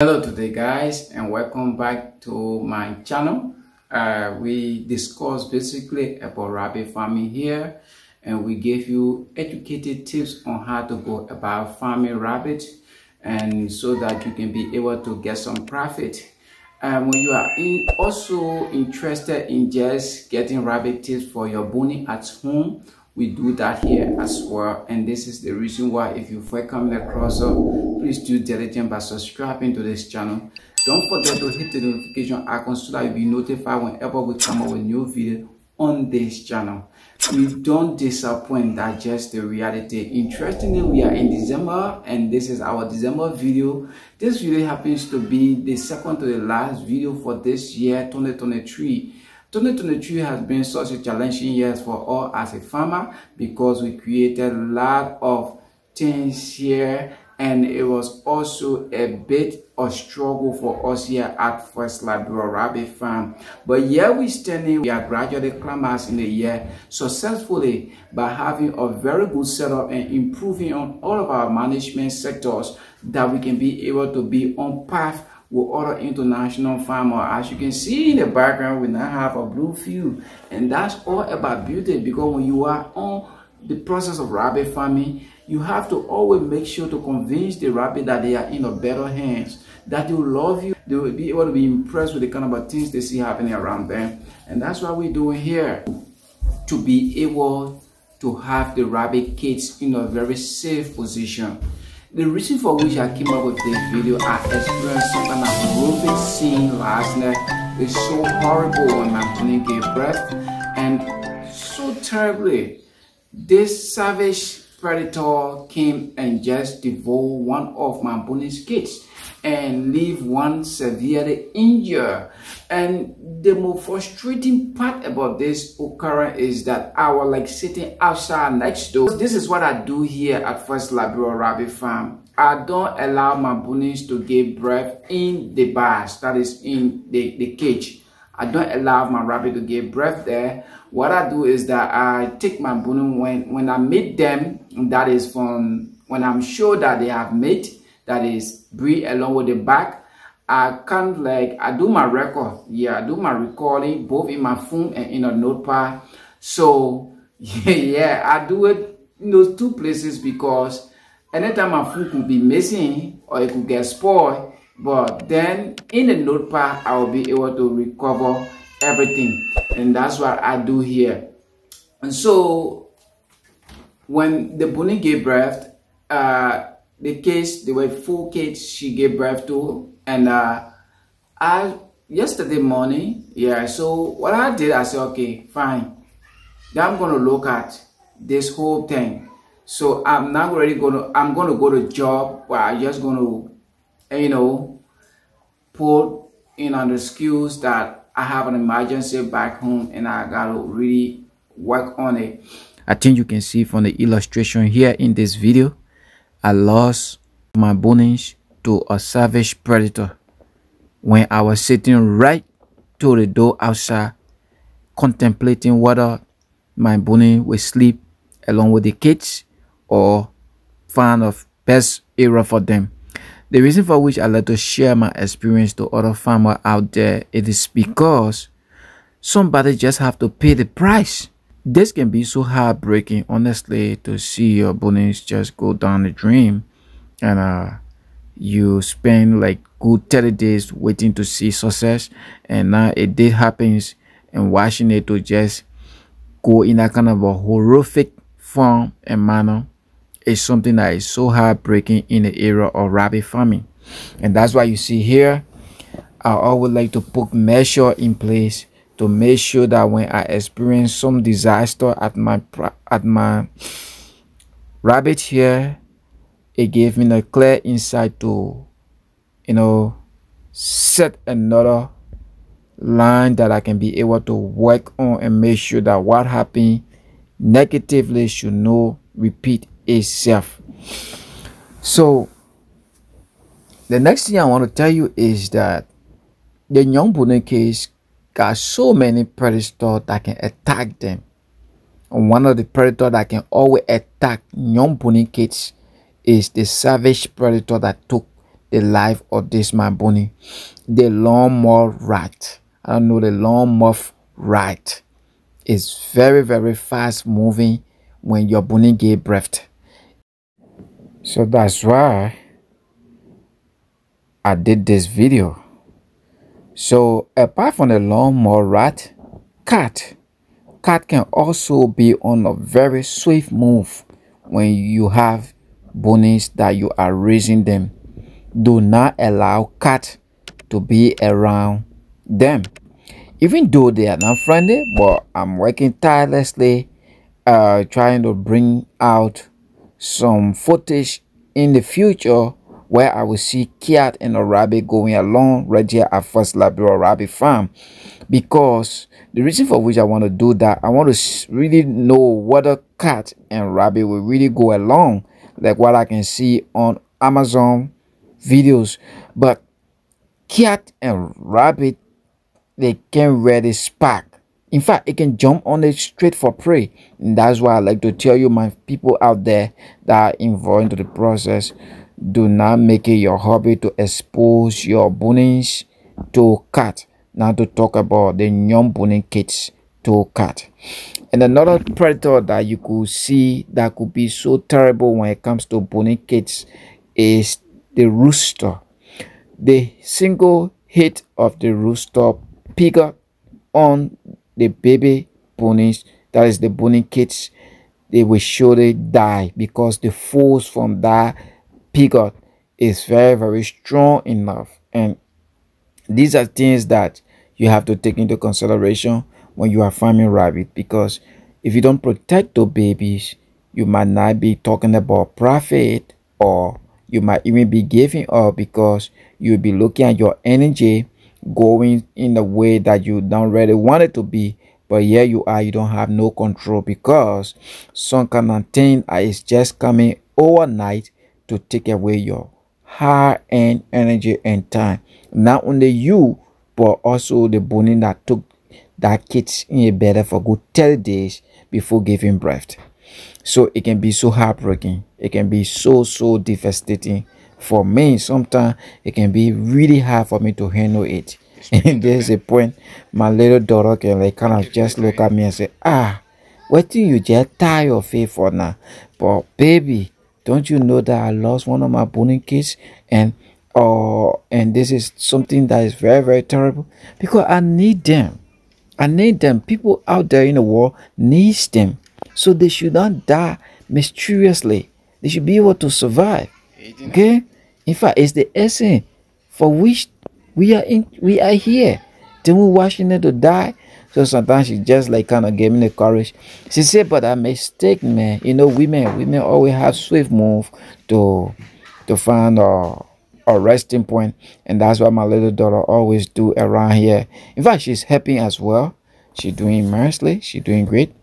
hello today guys and welcome back to my channel. Uh, we discuss basically about rabbit farming here and we give you educated tips on how to go about farming rabbit and so that you can be able to get some profit. And when you are in, also interested in just getting rabbit tips for your bunny at home we do that here as well. And this is the reason why if you first come across us please do diligent by subscribing to this channel. Don't forget to hit the notification icon so that you'll be notified whenever we come up with new video on this channel. We don't disappoint that's just the reality. Interestingly we are in december and this is our december video. This video happens to be the second to the last video for this year 2023 2023 has been such a challenging year for all as a farmer because we created a lot of things here and it was also a bit of struggle for us here at First Liberia Rabbit Farm. But here we standing, we are gradually climbers in the year successfully by having a very good setup and improving on all of our management sectors that we can be able to be on path with other international farmer. As you can see in the background, we now have a blue field and that's all about beauty because when you are on the process of rabbit farming, you have to always make sure to convince the rabbit that they are in a better hands, that they will love you, they will be able to be impressed with the kind of things they see happening around them. And that's what we're doing here to be able to have the rabbit kids in a very safe position. The reason for which I came up with this video, I experienced of horrific scene last night. It's so horrible when my bunny gave birth and so terribly. This savage predator came and just devoured one of my bunny's kids and leave one severely injured. And the most frustrating part about this occurrence is that I was like sitting outside next door. This is what I do here at First Liberia Rabbit Farm. I don't allow my bunnies to give birth in the bars, that is in the, the cage. I don't allow my rabbit to give birth there. What I do is that I take my bunny when, when I meet them, that is from when I'm sure that they have mate, that is breed along with the back. I can't like I do my record. Yeah, I do my recording both in my phone and in a notepad. So yeah, yeah, I do it in those two places because anytime my phone could be missing or it could get spoiled, but then in the notepad I will be able to recover everything, and that's what I do here. And so when the bunny gave birth, uh, the case, they were full kids she gave birth to. And uh, I, yesterday morning, yeah, so what I did, I said, okay, fine. Now I'm to look at this whole thing. So I'm not really to, I'm to go to job where I'm just to, you know, put in on the skills that I have an emergency back home and I got to really work on it. I think you can see from the illustration here in this video I lost my bunnies to a savage predator when I was sitting right to the door outside contemplating whether my bunny would sleep along with the kids or find a best area for them. The reason for which I like to share my experience to other farmers out there it is because somebody just have to pay the price. This can be so heartbreaking, honestly, to see your bunnies just go down the drain and uh, you spend like good 30 days waiting to see success and now it did happens and watching it to just go in that kind of a horrific form and manner is something that is so heartbreaking in the era of rabbit farming. And that's why you see here i always like to put measure in place to make sure that when I experience some disaster at my at my rabbit here, it gave me a clear insight to, you know, set another line that I can be able to work on and make sure that what happened negatively should not repeat itself. So the next thing I want to tell you is that the young Bunny case got so many predators that can attack them. And one of the predators that can always attack young bunny kids is the savage predator that took the life of this man bunny. The lawnmower rat. I don't know the lawnmower rat is very very fast moving when your bunny gave birth. So that's why I did this video. So apart from the lawnmower rat, cat. Cat can also be on a very swift move when you have bunnies that you are raising them. Do not allow cat to be around them. Even though they are not friendly, but I'm working tirelessly uh, trying to bring out some footage in the future where I will see cat and a rabbit going along right here at First Liberia Rabbit Farm. Because the reason for which I want to do that, I want to really know whether cat and rabbit will really go along like what I can see on Amazon videos. But cat and rabbit, they can really spark. In fact, it can jump on it straight for prey. And that's why I like to tell you, my people out there that are involved into the process, do not make it your hobby to expose your bunnies to cat. Not to talk about the young bunny kids to cat. And another predator that you could see that could be so terrible when it comes to bunny kids is the rooster. The single hit of the rooster pigot on the baby bunnies, that is the bunny kids, they will surely die because the force from that pigot is very, very strong enough. And these are things that you have to take into consideration when you are farming rabbit because if you don't protect the babies, you might not be talking about profit or you might even be giving up because you'll be looking at your energy going in the way that you don't really want it to be. But here you are you don't have no control because some kind of thing is just coming overnight to take away your high-end energy and time. Not only you but also the bunny that took that kids in a bed for good 30 days before giving birth so it can be so heartbreaking. It can be so so devastating for me sometimes it can be really hard for me to handle it. And there's a point my little daughter can like kind of just look at me and say ah what do you just tie your face for now? But baby don't you know that i lost one of my bunny kids? And uh and this is something that is very very terrible because i need them. I need them. People out there in the world needs them. So they should not die mysteriously. They should be able to survive okay? In fact it's the essence for which we are in we are here. Then we watching it to die. So sometimes she just like kind of gave me the courage. She said but i mistake man you know women women always have swift move to to find a, a resting point. And that's what my little daughter always do around here. In fact she's helping as well. She's doing immensely. She's doing great.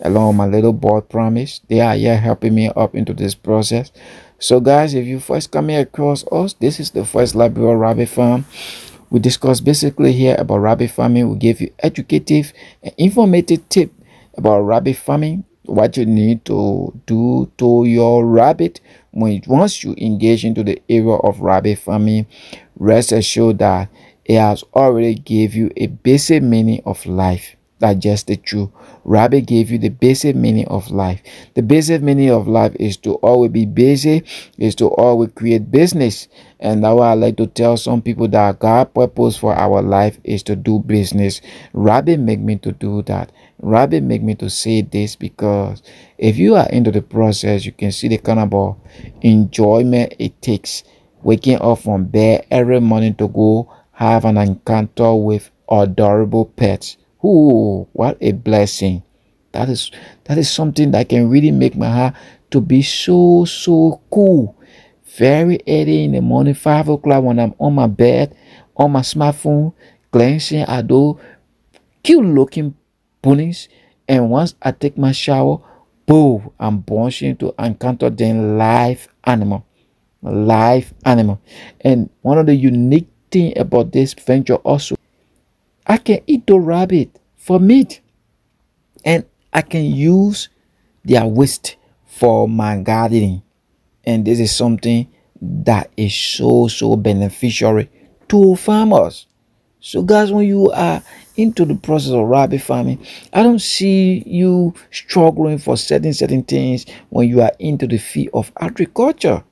Along with my little boy promise they are here helping me up into this process so guys if you first coming across us this is the first liberia rabbit farm. We discuss basically here about rabbit farming. We give you educative and informative tip about rabbit farming what you need to do to your rabbit when once you engage into the area of rabbit farming. Rest assured that it has already gave you a basic meaning of life just the truth. Rabbi gave you the basic meaning of life. The basic meaning of life is to always be busy, is to always create business. And that's why I like to tell some people that God purpose for our life is to do business. Rabbi make me to do that. Rabbi make me to say this because if you are into the process, you can see the kind of enjoyment it takes waking up from bed every morning to go have an encounter with adorable pets Oh, what a blessing. That is that is something that can really make my heart to be so so cool. Very early in the morning, five o'clock when I'm on my bed, on my smartphone, glancing at those cute looking ponies. And once I take my shower, boom, I'm bouncing to encounter them live animal. Live animal. And one of the unique thing about this venture also I can eat the rabbit for meat. And I can use their waste for my gardening. And this is something that is so so beneficiary to farmers so guys when you are into the process of rabbit farming i don't see you struggling for certain certain things when you are into the field of agriculture